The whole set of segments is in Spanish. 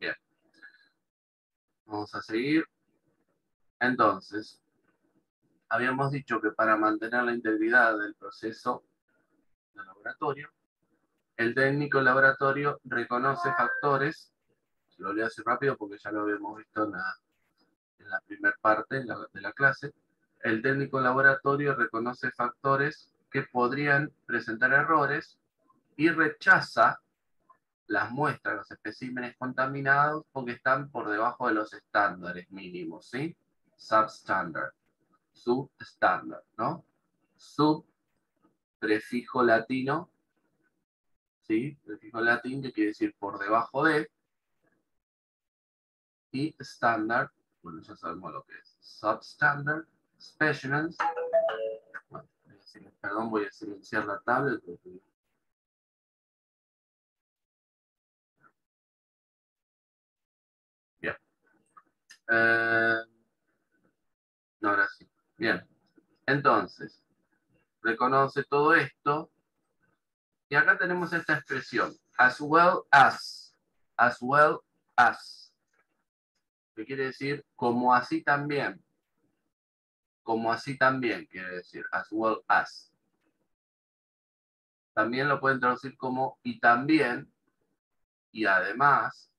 Bien. Vamos a seguir. Entonces, habíamos dicho que para mantener la integridad del proceso de laboratorio, el técnico laboratorio reconoce factores, lo leo así rápido porque ya lo habíamos visto en la, primera parte de la clase, el técnico laboratorio reconoce factores que podrían presentar errores y rechaza las muestras, los especímenes contaminados, porque están por debajo de los estándares mínimos, ¿sí? Substandard, substandard, ¿no? Sub, prefijo latino, ¿sí? Prefijo latino que quiere decir por debajo de, y standard, bueno, ya sabemos lo que es, substandard, specimens, perdón, voy a silenciar la tablet, No, ahora sí. Bien. Entonces, reconoce todo esto. Y acá tenemos esta expresión. As well as. As well as. Que quiere decir como así también. Como así también quiere decir. As well as. También lo pueden traducir como y también. Y además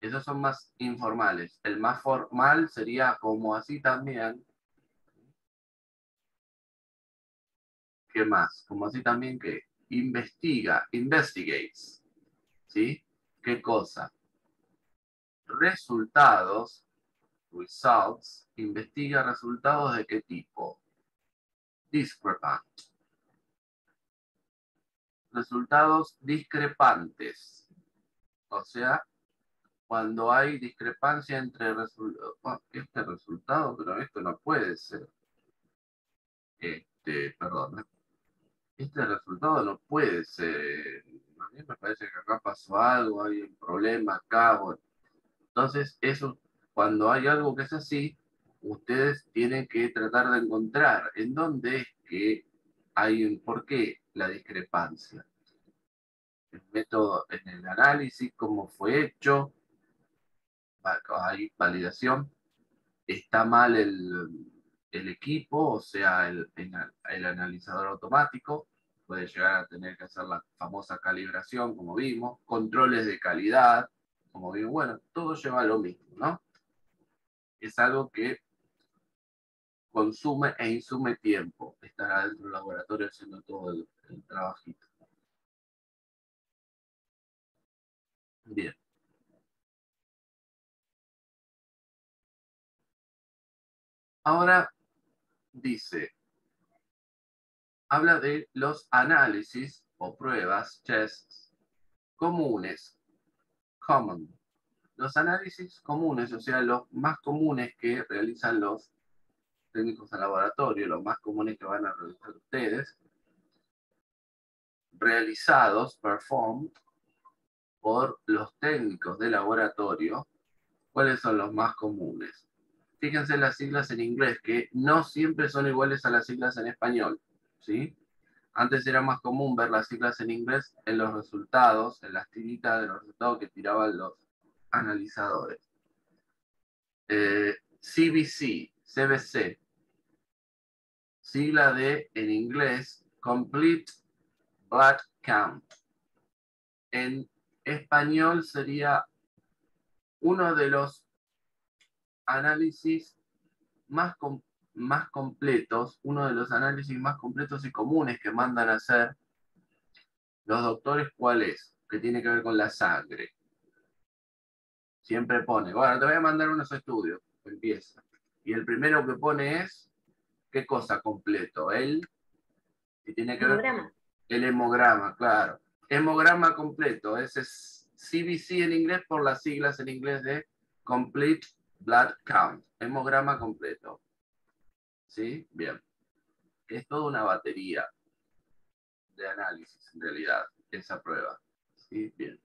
esos son más informales. El más formal sería como así también. ¿Qué más? Como así también que investiga, investigates. ¿Sí? ¿Qué cosa? Resultados, results, investiga resultados de qué tipo? Discrepant. Resultados discrepantes. O sea, cuando hay discrepancia entre este resultado, pero esto no puede ser. Este, perdón. Este resultado no puede ser. A mí me parece que acá pasó algo, hay un problema acá. Entonces, eso, cuando hay algo que es así, ustedes tienen que tratar de encontrar en dónde es que hay un por qué la discrepancia. El método, en el análisis, cómo fue hecho, hay validación, está mal el, equipo, o sea, el, el, analizador automático, puede llegar a tener que hacer la famosa calibración, como vimos, controles de calidad, como vimos, bueno, todo lleva lo mismo, ¿no? Es algo que consume e insume tiempo, estar adentro del laboratorio haciendo todo el, el trabajito. Bien. Ahora dice, habla de los análisis o pruebas, tests, comunes, common. Los análisis comunes, o sea, los más comunes que realizan los técnicos de laboratorio, los más comunes que van a realizar ustedes, realizados, performed, por los técnicos de laboratorio, ¿cuáles son los más comunes? Fíjense las siglas en inglés, que no siempre son iguales a las siglas en español. ¿sí? Antes era más común ver las siglas en inglés en los resultados, en las tiritas de los resultados que tiraban los analizadores. CBC, eh, CBC, sigla de, en inglés, Complete Blood Count. En español sería uno de los análisis más, más completos, uno de los análisis más completos y comunes que mandan a hacer los doctores, ¿cuál es? Que tiene que ver con la sangre. Siempre pone, bueno, te voy a mandar unos estudios. Empieza. Y el primero que pone es, ¿qué cosa completo? El, que tiene que ver con el hemograma, claro. Hemograma completo, ese es CBC en inglés por las siglas en inglés de Complete blood count, hemograma completo. ¿Sí? Bien. Es toda una batería de análisis, en realidad, esa prueba. ¿Sí? Bien.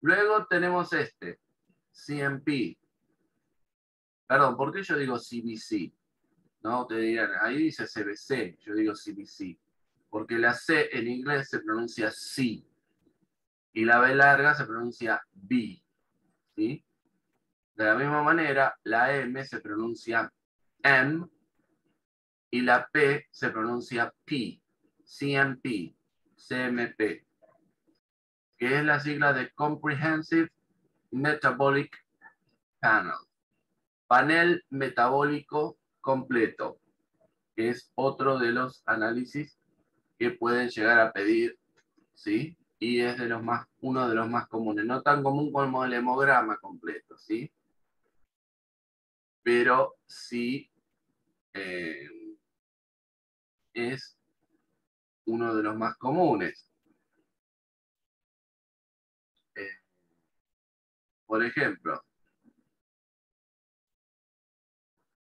Luego tenemos este, CMP. Perdón, ¿por qué yo digo CBC? No, te dirán, ahí dice CBC, yo digo CBC. Porque la C en inglés se pronuncia C y la B larga se pronuncia B. ¿sí? De la misma manera, la M se pronuncia M y la P se pronuncia P, CMP, CMP, que es la sigla de Comprehensive Metabolic Panel, panel metabólico completo, que es otro de los análisis que pueden llegar a pedir, ¿sí? Y es de los más, uno de los más comunes, no tan común como el hemograma completo, ¿sí? Pero sí eh, es uno de los más comunes. Eh, por ejemplo,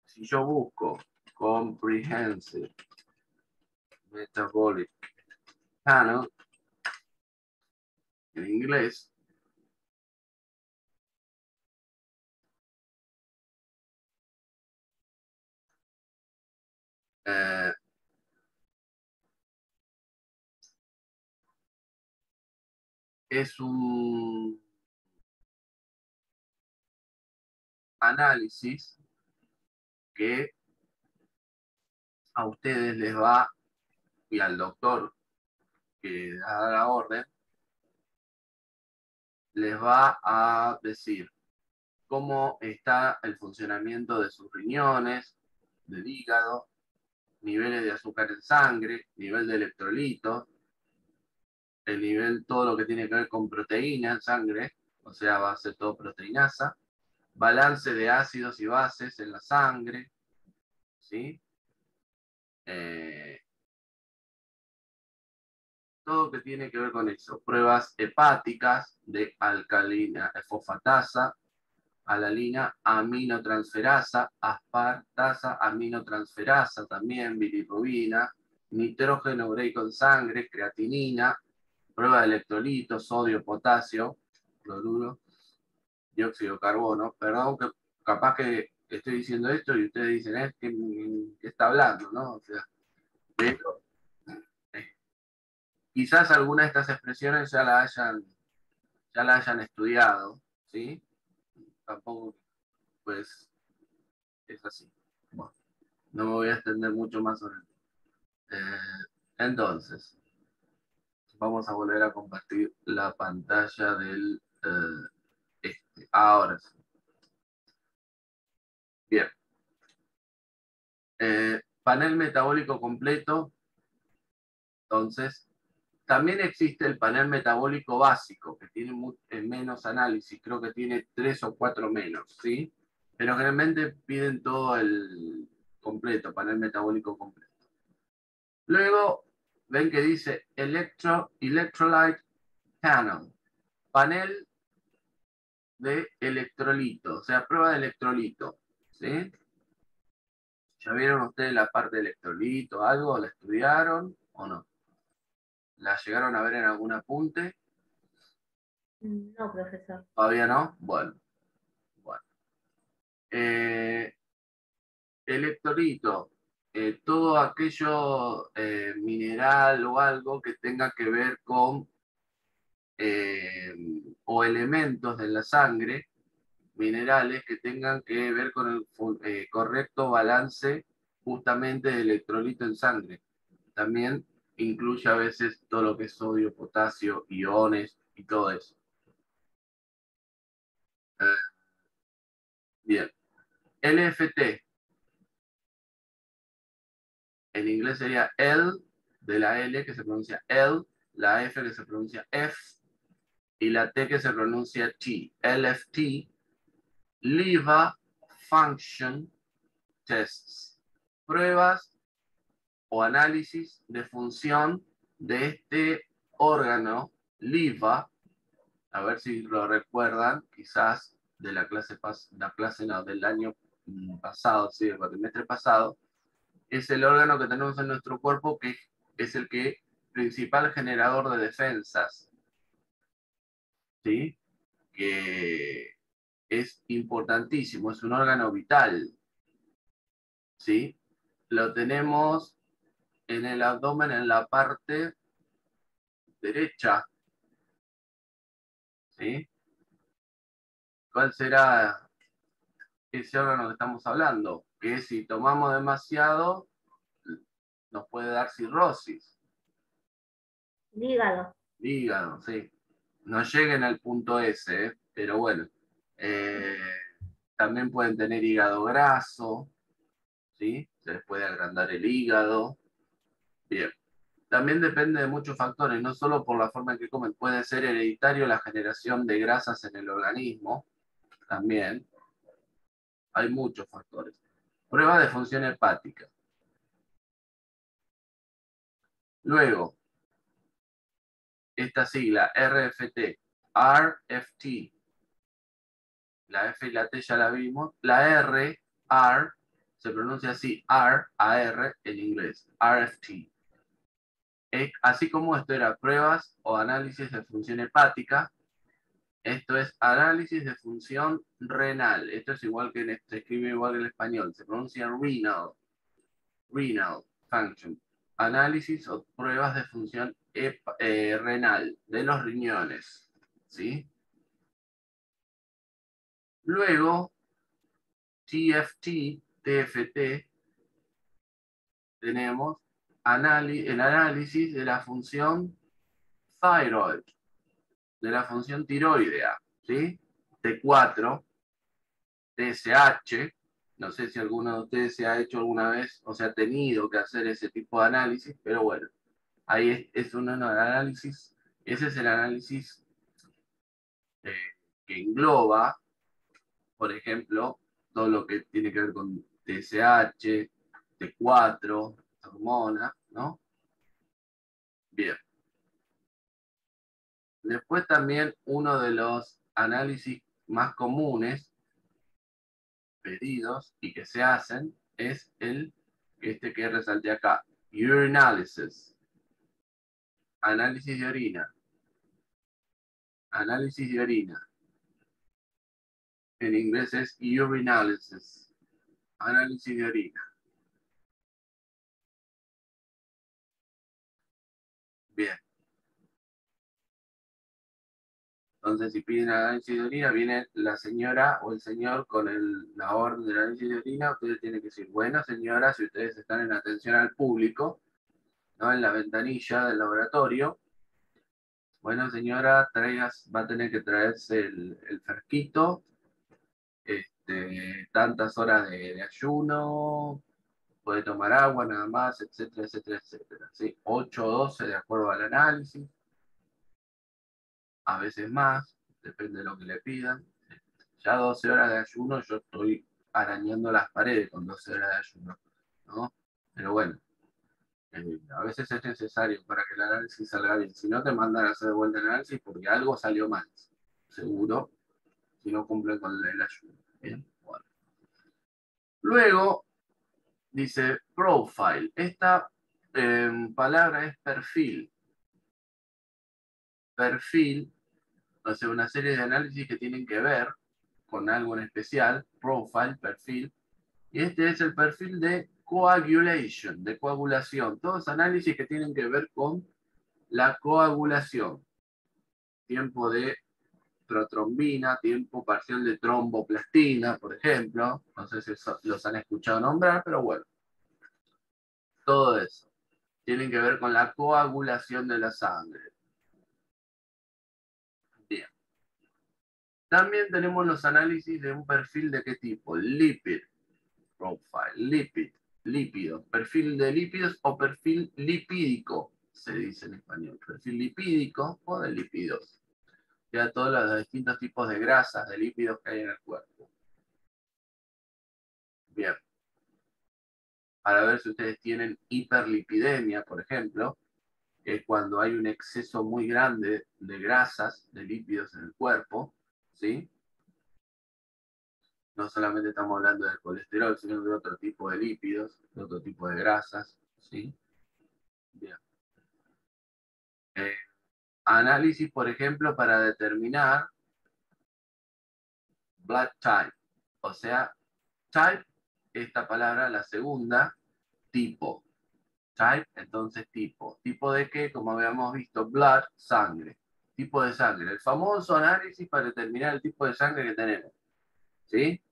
si yo busco comprehensive metabolic panel en inglés, eh, es un análisis que a ustedes les va, y al doctor que da la orden, les va a decir cómo está el funcionamiento de sus riñones, del hígado, niveles de azúcar en sangre, nivel de electrolitos, el nivel, todo lo que tiene que ver con proteína en sangre, o sea, va a ser todo proteinasa, balance de ácidos y bases en la sangre, ¿sí? Eh, todo que tiene que ver con eso. Pruebas hepáticas de alcalina, fosfatasa, alalina, aminotransferasa, aspartasa, aminotransferasa también, bilirrubina, nitrógeno ureico en sangre, creatinina, prueba de electrolitos, sodio, potasio, cloruro, dióxido de carbono. Perdón que capaz que estoy diciendo esto y ustedes dicen, es que, está hablando, ¿no? O sea, pero eh, quizás alguna de estas expresiones ya la hayan, ya la hayan estudiado, ¿sí? Tampoco, pues, es así. Bueno, no me voy a extender mucho más sobre el eh, entonces, vamos a volver a compartir la pantalla del eh, este. Ahora sí. Bien. Eh, panel metabólico completo. Entonces, también existe el panel metabólico básico, que tiene eh, menos análisis, creo que tiene tres o cuatro menos, ¿sí? Pero generalmente piden todo el completo, panel metabólico completo. Luego ven que dice electro, Electrolyte Panel, panel de electrolito, o sea, prueba de electrolito. ¿sí? ¿Ya vieron ustedes la parte de electrolito, algo? ¿La estudiaron o no? ¿La llegaron a ver en algún apunte? No, profesor. ¿Todavía no? Bueno. Bueno. Eh, electrolito, eh, todo aquello eh, mineral o algo que tenga que ver con o elementos de la sangre, minerales que tengan que ver con el correcto balance justamente de electrolito en sangre. También incluye a veces todo lo que es sodio, potasio, iones y todo eso. bien. LFT, en inglés sería L de la L que se pronuncia L, la F que se pronuncia F y la T que se pronuncia T. LFT, Liver Function Tests. Pruebas o análisis de función de este órgano, LIVA, a ver si lo recuerdan, quizás de la clase, la clase del año pasado, sí, del cuatrimestre pasado, es el órgano que tenemos en nuestro cuerpo que es el que principal generador de defensas. ¿Sí? Que es importantísimo, es un órgano vital. ¿Sí? Lo tenemos en el abdomen en la parte derecha. ¿Sí? ¿cuál será ese órgano que estamos hablando? Que si tomamos demasiado, nos puede dar cirrosis. Hígado. Hígado, sí. No lleguen al punto S, ¿eh? pero bueno. Eh, también pueden tener hígado graso, ¿sí? Se les puede agrandar el hígado. Bien. También depende de muchos factores, no solo por la forma en que comen, puede ser hereditario la generación de grasas en el organismo, también. Hay muchos factores. Prueba de función hepática. Luego, esta sigla, RFT, RFT. La F y la T ya la vimos. La R, R, se pronuncia así, R, A-R en inglés, RFT. Así como esto era pruebas o análisis de función hepática, esto es análisis de función renal. Esto es igual que se escribe igual en español, se pronuncia renal. Renal function. Análisis o pruebas de función eh, renal de los riñones. ¿Sí? Luego, TFT, TFT, tenemos el análisis de la función thyroid, de la función tiroidea, ¿sí? T4, TSH, no sé si alguno de ustedes se ha hecho alguna vez o se ha tenido que hacer ese tipo de análisis, pero bueno, ahí es, un análisis, ese es el análisis eh, que engloba, por ejemplo, todo lo que tiene que ver con TSH, T4, hormona, ¿no? Bien. Después también uno de los análisis más comunes pedidos y que se hacen es el este que resalté acá, urinalysis. Análisis de orina. Análisis de orina. En inglés es urinalysis. Análisis de orina. Bien. Entonces, si piden análisis de orina, viene la señora o el señor con el, la orden de análisis de orina. Ustedes tienen que decir, bueno, señora, si ustedes están en atención al público, ¿no? en la ventanilla del laboratorio, bueno, señora, traigas, va a tener que traerse el, el fresquito, este, tantas horas de ayuno, puede tomar agua nada más, etcétera, etcétera, etcétera. ¿sí? 8 o 12 de acuerdo al análisis, a veces más, depende de lo que le pidan. Ya 12 horas de ayuno, yo estoy arañando las paredes con 12 horas de ayuno, ¿no? Pero bueno, eh, a veces es necesario para que el análisis salga bien. Si no, te mandan a hacer de vuelta el análisis porque algo salió mal, seguro, si no cumplen con el ayuno. Bien, bueno. Luego, dice profile. Esta em, palabra es perfil. Perfil, sea, una serie de análisis que tienen que ver con algo en especial, profile, perfil. Y este es el perfil de coagulation, de coagulación. Todos análisis que tienen que ver con la coagulación. Tiempo de protrombina, tiempo parcial de tromboplastina, por ejemplo. No sé si los han escuchado nombrar, pero bueno. Todo eso. Tienen que ver con la coagulación de la sangre. Bien. También tenemos los análisis de un perfil de qué tipo? Lipid profile, lipid, lípidos, perfil de lípidos o perfil lipídico, se dice en español. Perfil lipídico o de lípidos a todos los distintos tipos de grasas, de lípidos que hay en el cuerpo. Bien. Para ver si ustedes tienen hiperlipidemia, por ejemplo, que es cuando hay un exceso muy grande de grasas, de lípidos en el cuerpo, ¿sí? No solamente estamos hablando del colesterol, sino de otro tipo de lípidos, de otro tipo de grasas, ¿sí? Bien. Eh, Análisis, por ejemplo, para determinar blood type. O sea, type, esta palabra, la segunda, tipo. Type, entonces tipo. ¿Tipo de qué? Como habíamos visto, blood, sangre. tipo de sangre. El famoso análisis para determinar el tipo de sangre que tenemos. ¿Sí?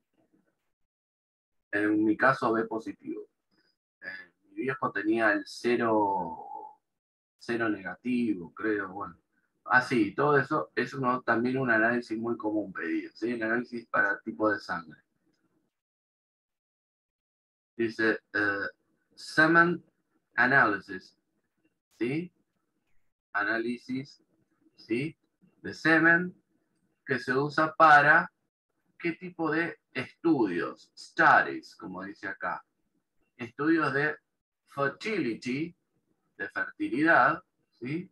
En mi caso, B positivo. Eh, mi viejo tenía el cero, cero negativo, creo, bueno. Así, ah, todo eso es también un análisis muy común pedido, ¿sí? El análisis para tipo de sangre. Dice, uh, semen analysis, ¿sí? Análisis, ¿sí? De semen que se usa para qué tipo de estudios, studies, como dice acá. Estudios de fertility, de fertilidad, ¿sí?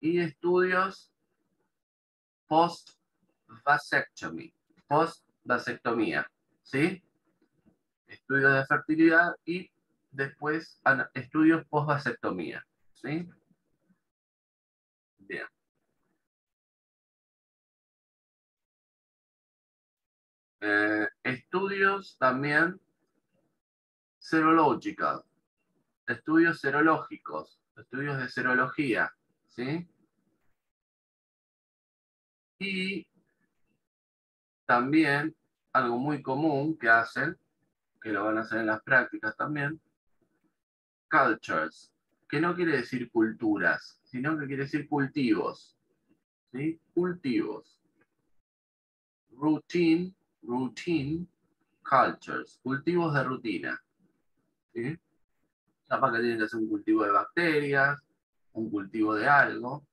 Y estudios post-vasectomy, post-vasectomía, ¿sí? Estudios de fertilidad y después estudios post-vasectomía, ¿sí? Bien. Eh, estudios también serológicos, estudios serológicos, estudios de serología, ¿sí? Y también algo muy común que hacen, que lo van a hacer en las prácticas también, cultures, que no quiere decir culturas, sino que quiere decir cultivos. ¿sí? Cultivos. Routine routine cultures, cultivos de rutina. ¿Sí? Capaz que tienen que hacer un cultivo de bacterias, un cultivo de algo.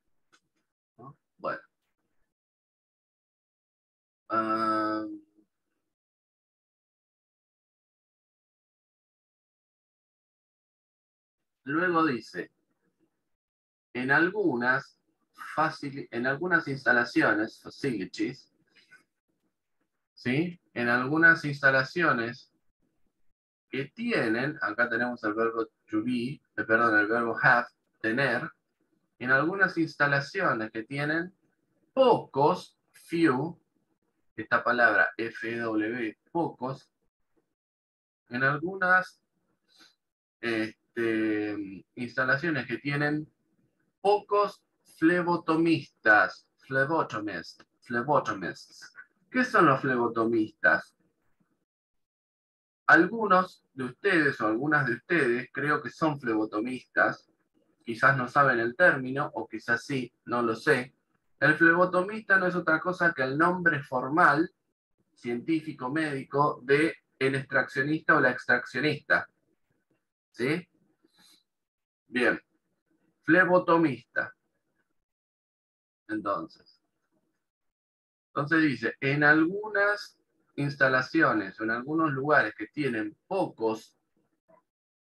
Bueno. Ah, luego dice, en algunas, en algunas instalaciones, facilities, ¿sí? En algunas instalaciones que tienen, acá tenemos el verbo to be, eh, perdón, el verbo have, tener, en algunas instalaciones que tienen pocos, few, esta palabra FW, pocos, en algunas este, instalaciones que tienen pocos flebotomistas, flebotomists, flebotomists, ¿Qué son los flebotomistas? Algunos de ustedes o algunas de ustedes creo que son flebotomistas, quizás no saben el término o quizás sí, no lo sé. El flebotomista no es otra cosa que el nombre formal, científico, médico, de el extraccionista o la extraccionista. ¿Sí? Bien. Flebotomista. Entonces, entonces dice, en algunas instalaciones o en algunos lugares que tienen pocos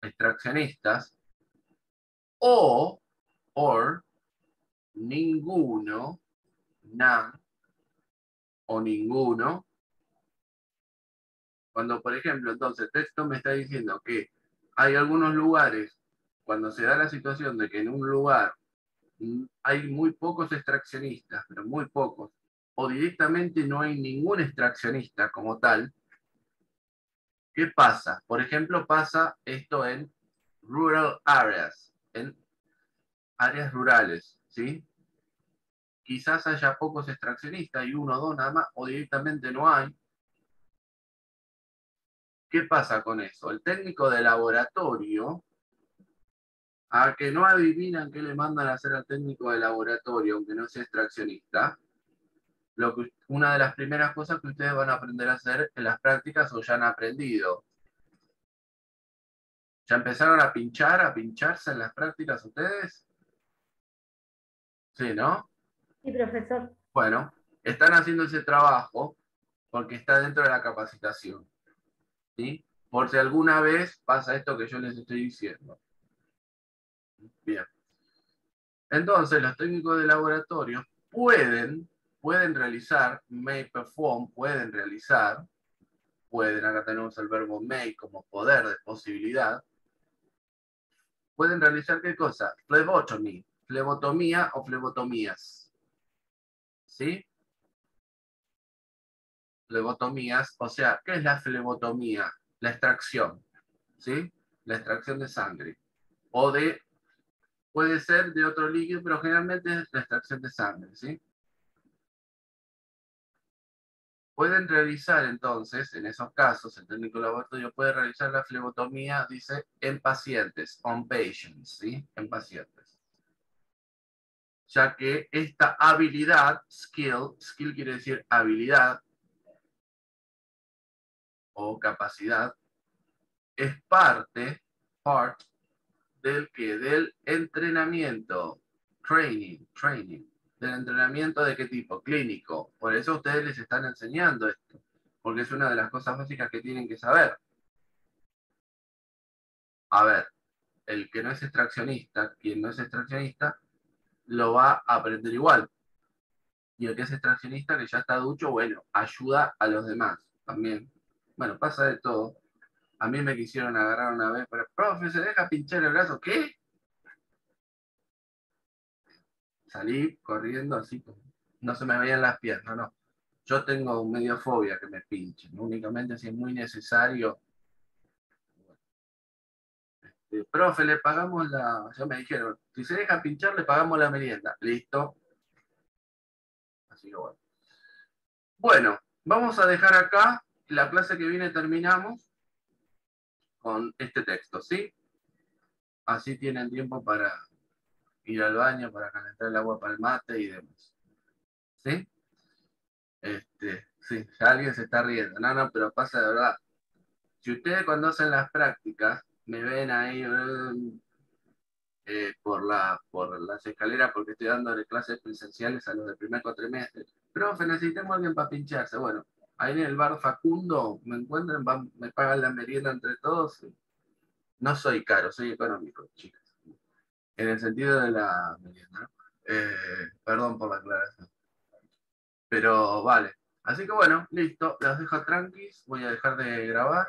extraccionistas, o, or, ninguno, none, o ninguno. Cuando, por ejemplo, entonces texto me está diciendo que hay algunos lugares, cuando se da la situación de que en un lugar hay muy pocos extraccionistas, pero muy pocos, o directamente no hay ningún extraccionista como tal, ¿qué pasa? Por ejemplo, pasa esto en rural areas, en áreas rurales, ¿sí? Quizás haya pocos extraccionistas y uno o dos nada más, o directamente no hay. ¿Qué pasa con eso? El técnico de laboratorio, a que no adivinan qué le mandan a hacer al técnico de laboratorio, aunque no sea extraccionista, lo que, una de las primeras cosas que ustedes van a aprender a hacer en las prácticas o ya han aprendido. ¿Ya empezaron a pinchar, a pincharse en las prácticas ustedes? Sí, ¿no? Sí, profesor. Bueno, están haciendo ese trabajo porque está dentro de la capacitación. ¿Sí? Por si alguna vez pasa esto que yo les estoy diciendo. Bien. Entonces, los técnicos de laboratorio pueden pueden realizar, may perform, pueden realizar, pueden, acá tenemos el verbo may como poder de posibilidad, pueden realizar qué cosa? Flebotomy, flebotomía o flebotomías. ¿Sí? Flebotomías, o sea, ¿qué es la flebotomía? La extracción, ¿sí? La extracción de sangre o de puede ser de otro líquido, pero generalmente es la extracción de sangre, ¿sí? Pueden realizar entonces, en esos casos, el técnico laboratorio puede realizar la flebotomía, dice, en pacientes, on patients, ¿sí? En pacientes. Ya que esta habilidad, skill, skill quiere decir habilidad o capacidad, es parte, part, del que, del entrenamiento, training, training, del entrenamiento de qué tipo, clínico. Por eso ustedes les están enseñando esto, porque es una de las cosas básicas que tienen que saber. A ver, el que no es extraccionista, quien no es extraccionista, lo va a aprender igual. Y el que es extraccionista, que ya está ducho, bueno, ayuda a los demás también. Bueno, pasa de todo. A mí me quisieron agarrar una vez, pero, profe, ¿se deja pinchar el brazo? ¿Qué? Salí corriendo así, no se me veían las piernas, no. Yo tengo medio fobia que me pinchen, únicamente si es muy necesario. Este, profe, le pagamos la. Ya me dijeron, si se deja pinchar, le pagamos la merienda. Listo. Así que bueno. Bueno, vamos a dejar acá. La clase que viene terminamos con este texto, ¿sí? Así tienen tiempo para ir al baño para calentar el agua para el mate y demás. ¿Sí? Este, sí, ya alguien se está riendo. No, no, pero pasa de verdad. Si ustedes cuando hacen las prácticas me ven ahí eh, por, la, por las escaleras porque estoy dando clases presenciales a los del primer cuatrimestre. Profe, necesitamos alguien para pincharse. Bueno, ahí en el bar Facundo me encuentran, me pagan la merienda entre todos. No soy caro, soy económico, chicas en el sentido de la. Eh, perdón por la aclaración. Pero vale. Así que bueno, listo, las dejo tranquis. Voy a dejar de grabar.